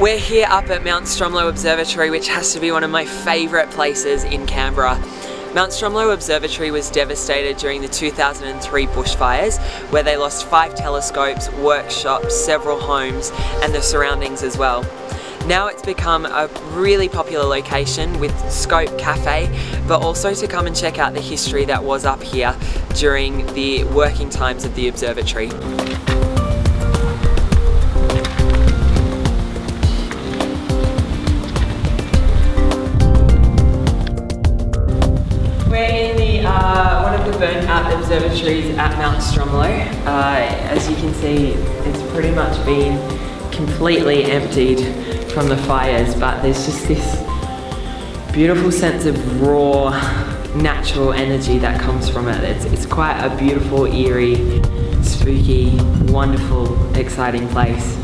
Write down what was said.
We're here up at Mount Stromlo Observatory, which has to be one of my favourite places in Canberra. Mount Stromlo Observatory was devastated during the 2003 bushfires, where they lost five telescopes, workshops, several homes, and the surroundings as well. Now it's become a really popular location with Scope Cafe, but also to come and check out the history that was up here during the working times of the observatory. Burnt out observatories at Mount Stromlo. Uh, as you can see, it's pretty much been completely emptied from the fires, but there's just this beautiful sense of raw, natural energy that comes from it. It's, it's quite a beautiful, eerie, spooky, wonderful, exciting place.